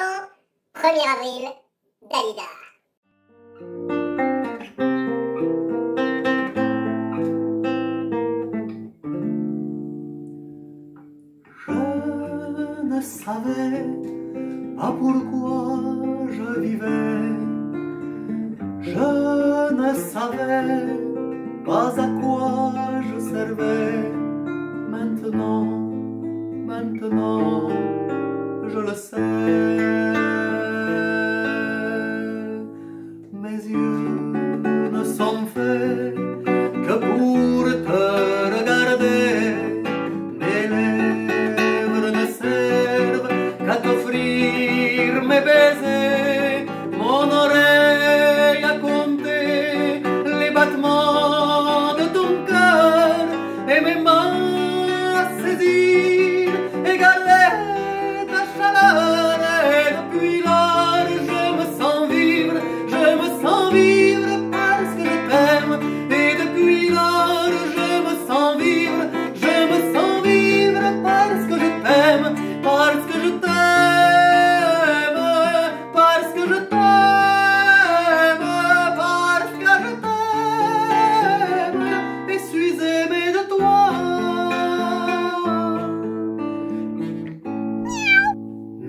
événement 1er avril, Dalida. Je ne savais pas pourquoi je vivais. Je ne savais pas à quoi je servais. Maintenant, maintenant, je le sais. a kofrir me beze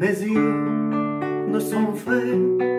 mes yeux ne sont faits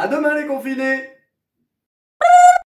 À demain les confinés.